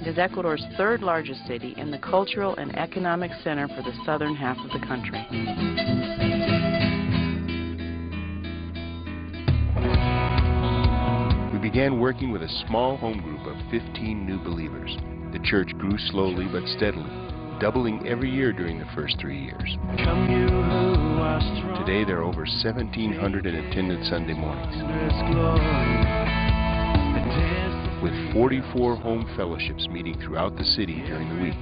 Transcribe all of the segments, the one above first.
it is Ecuador's third largest city and the cultural and economic center for the southern half of the country. We began working with a small home group of 15 new believers. The church grew slowly but steadily, doubling every year during the first three years. Today there are over 1,700 in attendance Sunday mornings 44 home fellowships meeting throughout the city during the week.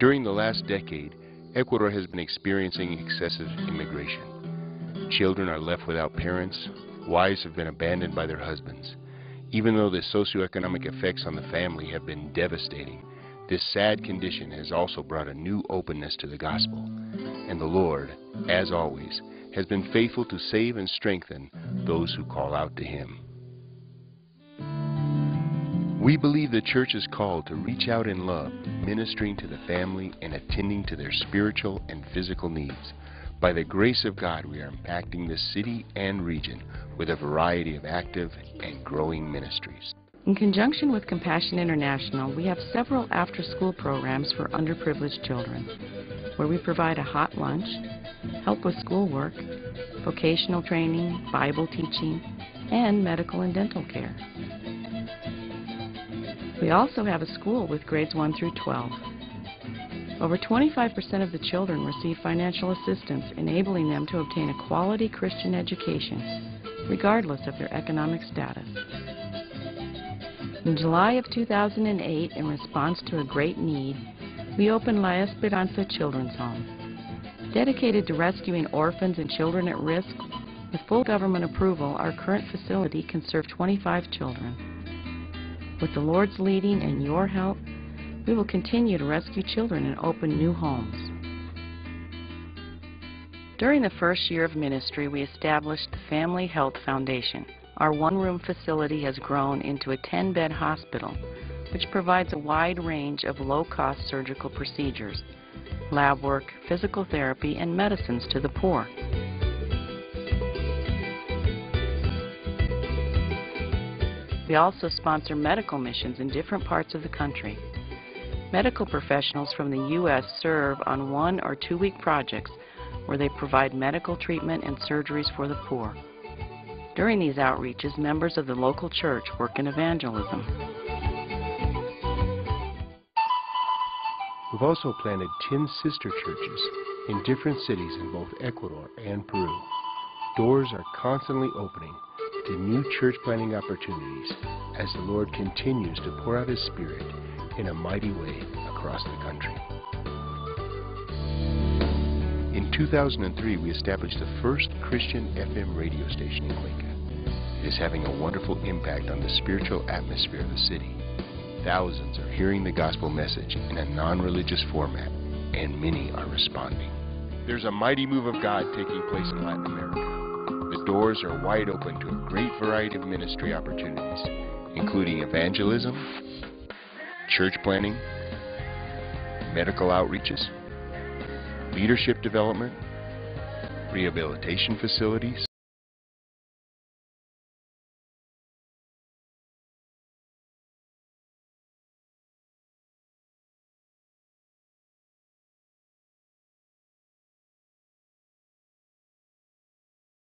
During the last decade, Ecuador has been experiencing excessive immigration. Children are left without parents, wives have been abandoned by their husbands. Even though the socioeconomic effects on the family have been devastating, this sad condition has also brought a new openness to the gospel. And the Lord, as always, has been faithful to save and strengthen those who call out to him. We believe the church is called to reach out in love, ministering to the family and attending to their spiritual and physical needs. By the grace of God, we are impacting the city and region with a variety of active and growing ministries. In conjunction with Compassion International, we have several after-school programs for underprivileged children, where we provide a hot lunch, help with schoolwork, vocational training, Bible teaching, and medical and dental care. We also have a school with grades 1 through 12. Over 25% of the children receive financial assistance, enabling them to obtain a quality Christian education, regardless of their economic status. In July of 2008, in response to a great need, we opened La Esperanza Children's Home. Dedicated to rescuing orphans and children at risk, with full government approval, our current facility can serve 25 children. With the Lord's leading and your help, we will continue to rescue children and open new homes. During the first year of ministry, we established the Family Health Foundation. Our one-room facility has grown into a 10-bed hospital, which provides a wide range of low-cost surgical procedures lab work, physical therapy, and medicines to the poor. We also sponsor medical missions in different parts of the country. Medical professionals from the U.S. serve on one or two week projects where they provide medical treatment and surgeries for the poor. During these outreaches, members of the local church work in evangelism. We've also planted 10 sister churches in different cities in both Ecuador and Peru. Doors are constantly opening to new church planting opportunities as the Lord continues to pour out His Spirit in a mighty way across the country. 2003, we established the first Christian FM radio station in Cuenca. It is having a wonderful impact on the spiritual atmosphere of the city. Thousands are hearing the gospel message in a non-religious format, and many are responding. There's a mighty move of God taking place in Latin America. The doors are wide open to a great variety of ministry opportunities, including evangelism, church planting, medical outreaches, leadership development, rehabilitation facilities,